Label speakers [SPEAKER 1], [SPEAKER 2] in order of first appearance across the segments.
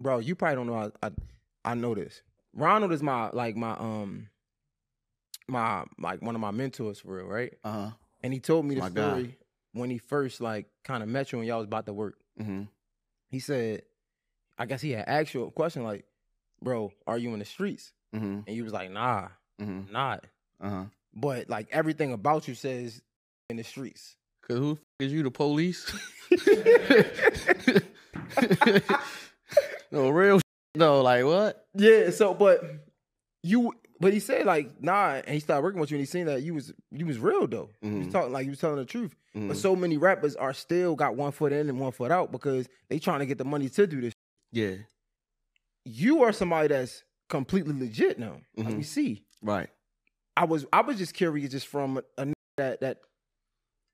[SPEAKER 1] bro, you probably don't know. I, I I know this. Ronald is my like my um my like one of my mentors for real, right?
[SPEAKER 2] Uh huh.
[SPEAKER 1] And he told me the
[SPEAKER 2] My guy.
[SPEAKER 1] story when he first like kind of met you and y'all was about to work.
[SPEAKER 2] Mm-hmm.
[SPEAKER 1] He said, I guess he had actual question like, "Bro, are you in the streets?"
[SPEAKER 2] Mm-hmm.
[SPEAKER 1] And you was like, "Nah,
[SPEAKER 2] Mm-hmm.
[SPEAKER 1] not."
[SPEAKER 2] Uh huh.
[SPEAKER 1] But like everything about you says in the streets.
[SPEAKER 2] Cause who f- is you the police? no real. No, like what?
[SPEAKER 1] Yeah. So, but you, but he said like, "Nah," and he started working with you, and he seen that you was you was real though. You was
[SPEAKER 2] Mhm.
[SPEAKER 1] talking like you was telling the truth.
[SPEAKER 2] Mhm.
[SPEAKER 1] But so many rappers are still got one foot in and one foot out because they trying to get the money to do this.
[SPEAKER 2] Yeah.
[SPEAKER 1] You are somebody that's completely legit now. Like
[SPEAKER 2] Mhm.
[SPEAKER 1] we see.
[SPEAKER 2] Right.
[SPEAKER 1] I was I was just curious just from a, a that that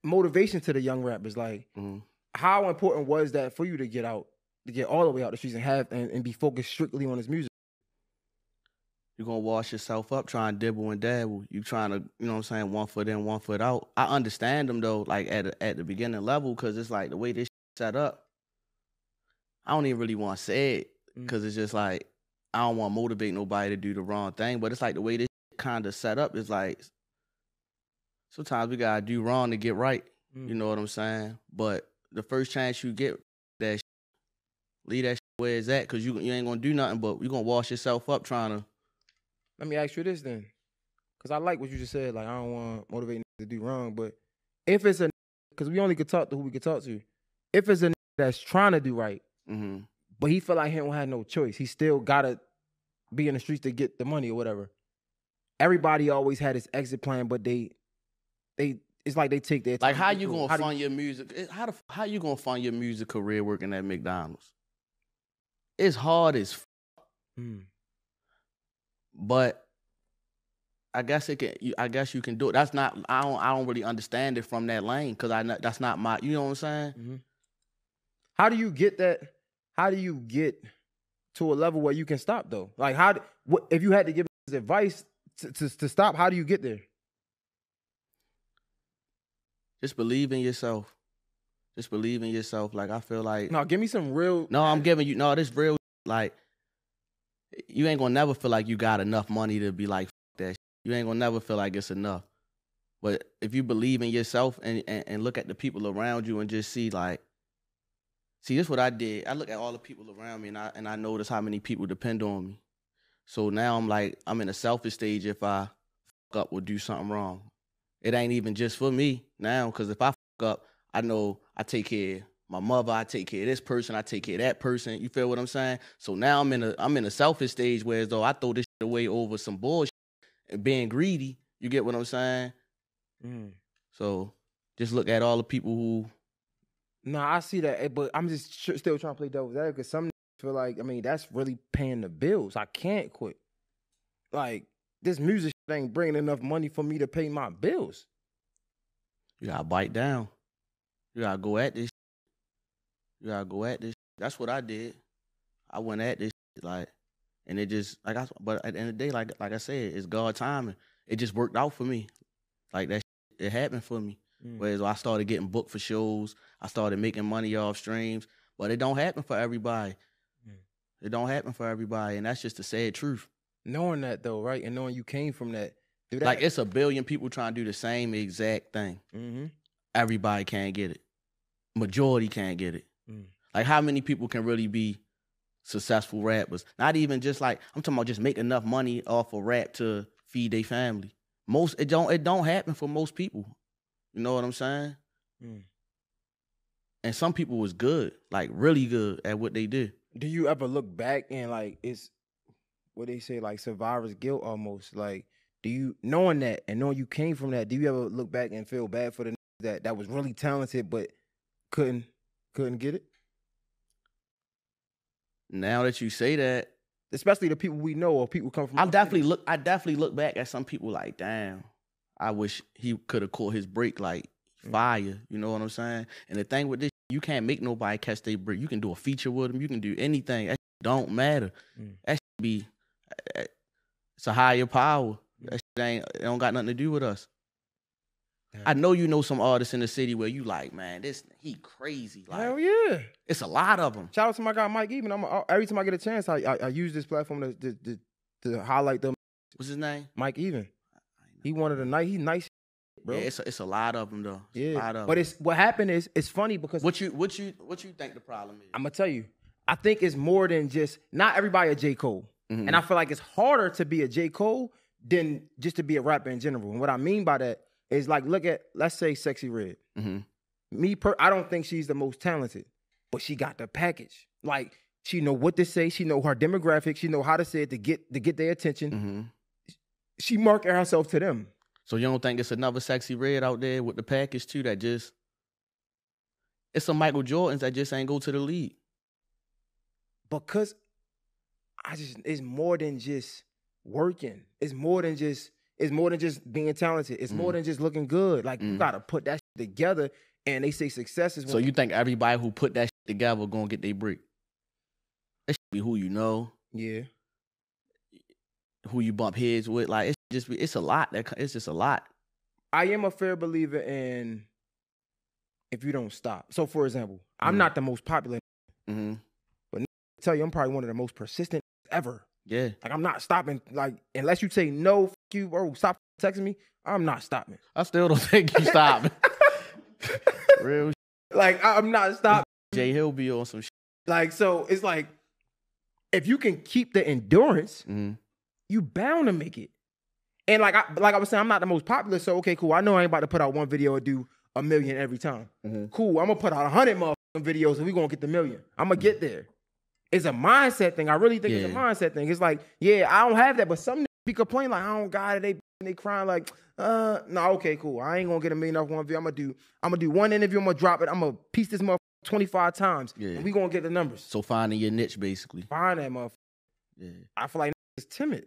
[SPEAKER 1] motivation to the young rappers. Like,
[SPEAKER 2] Mm-hmm.
[SPEAKER 1] how important was that for you to get out, to get all the way out the streets and have and, and be focused strictly on his music?
[SPEAKER 2] You're gonna wash yourself up trying to dibble and dabble. You trying to, you know what I'm saying, one foot in, one foot out. I understand them though, like at a, at the beginning level, because it's like the way this set up. I don't even really want to say it
[SPEAKER 1] Mm.
[SPEAKER 2] because it's just like I don't want to motivate nobody to do the wrong thing. But it's like the way this kind of set up is like sometimes we gotta do wrong to get right.
[SPEAKER 1] Mm.
[SPEAKER 2] You know what I'm saying? But the first chance you get leave that where it's at, cause you you ain't gonna do nothing. But you gonna wash yourself up trying to.
[SPEAKER 1] Let me ask you this then, because I like what you just said. Like, I don't want to motivate to do wrong, but if it's a, because we only could talk to who we could talk to. If it's a that's trying to do right,
[SPEAKER 2] hmm
[SPEAKER 1] but he feel like he don't have no choice, he still gotta be in the streets to get the money or whatever. Everybody always had his exit plan, but they, they, it's like they take their
[SPEAKER 2] Like how you gonna
[SPEAKER 1] How do
[SPEAKER 2] fund your music? How the, how you gonna fund your music career working at McDonald's? It's hard as, f-
[SPEAKER 1] Mm.
[SPEAKER 2] but I guess it can. you- I guess you can do it. That's not. I don't. I don't really understand it from that lane because I. That's not my. You know what I'm saying?
[SPEAKER 1] Mhm. How do you get that? How do you get to a level where you can stop though? Like how? What if you had to give advice to, to to stop? How do you get there?
[SPEAKER 2] Just believe in yourself. Just believe in yourself. Like I feel like.
[SPEAKER 1] No, give me some real.
[SPEAKER 2] No, I'm giving you no. This real like you ain't gonna never feel like you got enough money to be like that. You ain't gonna never feel like it's enough. But if you believe in yourself and, and and look at the people around you and just see like, see this what I did. I look at all the people around me and I and I notice how many people depend on me. So now I'm like I'm in a selfish stage. If I fuck up or do something wrong, it ain't even just for me now. Because if I fuck up, I know I take care of my mother, I take care of this person, I take care of that person. You feel what I'm saying? So now I'm in a I'm in a selfish stage where as though I throw this shit away over some bullshit and being greedy. You get what I'm saying?
[SPEAKER 1] Mm.
[SPEAKER 2] So just look at all the people who
[SPEAKER 1] No, I see that, eh, but I'm just still trying to play devil's advocate because some feel like I mean that's really paying the bills. I can't quit. Like this music ain't bringing enough money for me to pay my bills.
[SPEAKER 2] you gotta bite down. You gotta go at this. You gotta go at this. That's what I did. I went at this shit, like, and it just like I. But at the end of the day, like like I said, it's God timing. It just worked out for me. Like that, shit, it happened for me.
[SPEAKER 1] Mm.
[SPEAKER 2] Whereas I started getting booked for shows, I started making money off streams, but it don't happen for everybody.
[SPEAKER 1] Mm.
[SPEAKER 2] It don't happen for everybody, and that's just the sad truth.
[SPEAKER 1] Knowing that though, right, and knowing you came from that, that.
[SPEAKER 2] Like it's a billion people trying to do the same exact thing.
[SPEAKER 1] mm-hmm.
[SPEAKER 2] Everybody can't get it. Majority can't get it.
[SPEAKER 1] Mm.
[SPEAKER 2] Like how many people can really be successful rappers? Not even just like I'm talking about just make enough money off of rap to feed their family. Most it don't it don't happen for most people. You know what I'm saying?
[SPEAKER 1] Mm.
[SPEAKER 2] And some people was good, like really good at what they did.
[SPEAKER 1] Do you ever look back and like it's what they say like survivor's guilt almost? Like, do you knowing that and knowing you came from that? Do you ever look back and feel bad for the that that was really talented but couldn't couldn't get it?
[SPEAKER 2] Now that you say that,
[SPEAKER 1] Especially the people we know or people come from.
[SPEAKER 2] I definitely
[SPEAKER 1] cities.
[SPEAKER 2] look. I definitely look back at some people like, damn, I wish he could have caught his break like
[SPEAKER 1] Mm.
[SPEAKER 2] fire. You know what I'm saying? And the thing with this, you can't make nobody catch their break. You can do a feature with them. You can do anything. That don't matter.
[SPEAKER 1] Mm.
[SPEAKER 2] That should be. It's a higher power. That ain't. It don't got nothing to do with us. I know you know some artists in the city where you like, man, this he crazy. Like,
[SPEAKER 1] Hell yeah!
[SPEAKER 2] it's a lot of them.
[SPEAKER 1] Shout out to my guy Mike Even. I'm a, every time I get a chance, I I, I use this platform to, to to to highlight them.
[SPEAKER 2] What's his name?
[SPEAKER 1] Mike Even. He wanted a night. He nice, bro.
[SPEAKER 2] Yeah, it's a, it's a lot of them though. It's
[SPEAKER 1] Yeah, but it's what happened is it's funny because
[SPEAKER 2] what you what you what you think the problem is?
[SPEAKER 1] I'm gonna tell you, I think it's more than just not everybody a J Cole,
[SPEAKER 2] Mhm.
[SPEAKER 1] and I feel like it's harder to be a J Cole than just to be a rapper in general. And what I mean by that is like, look at let's say Sexyy Red.
[SPEAKER 2] Mhm.
[SPEAKER 1] Me, per, I don't think she's the most talented, but she got the package. Like she know what to say, she know her demographic, she know how to say it to get to get their attention.
[SPEAKER 2] Mhm.
[SPEAKER 1] She market herself to them.
[SPEAKER 2] So you don't think it's another sexy red out there with the package too that just it's some Michael Jordans that just ain't go to the league.
[SPEAKER 1] because I just it's more than just working. It's more than just it's more than just being talented. It's more
[SPEAKER 2] Mm.
[SPEAKER 1] than just looking good. Like you
[SPEAKER 2] Mm.
[SPEAKER 1] gotta put that shit together. And they say success is
[SPEAKER 2] So you think everybody who put that shit together gonna get their break? That should be who you know,
[SPEAKER 1] yeah.
[SPEAKER 2] who you bump heads with. Like it's just be- it's a lot. That it's just a lot.
[SPEAKER 1] I am a fair believer in if you don't stop. So for example, I'm
[SPEAKER 2] Mhm.
[SPEAKER 1] not the most popular.
[SPEAKER 2] hmm but
[SPEAKER 1] tell you, I'm probably one of the most persistent ever.
[SPEAKER 2] Yeah.
[SPEAKER 1] Like I'm not stopping. Like unless you say no, f- you, bro, stop texting me. I'm not stopping.
[SPEAKER 2] I still don't think you stop. Real
[SPEAKER 1] Like I'm not stopping.
[SPEAKER 2] Jay Hill be on some shit.
[SPEAKER 1] Like so, it's like if you can keep the endurance,
[SPEAKER 2] hmm
[SPEAKER 1] you bound to make it. And like I like I was saying, I'm not the most popular, so okay, cool. I know I ain't about to put out one video and do a million every time.
[SPEAKER 2] Mhm.
[SPEAKER 1] Cool. I'm gonna put out a hundred motherfucking videos and we gonna get the million. I'm gonna get there. It's a mindset thing. I really think it's a mindset thing. It's like, yeah, I don't have that, but some be complaining like, I don't got it. They they crying like, uh, no, okay, cool. I ain't gonna get a million off one video. I'm gonna do, I'm gonna do one interview. I'm gonna drop it. I'm gonna piece this motherfucker 25 times,
[SPEAKER 2] Yeah.
[SPEAKER 1] and we gonna get the numbers.
[SPEAKER 2] So finding your niche basically.
[SPEAKER 1] Find that motherfucker.
[SPEAKER 2] Yeah.
[SPEAKER 1] I feel like it's timid.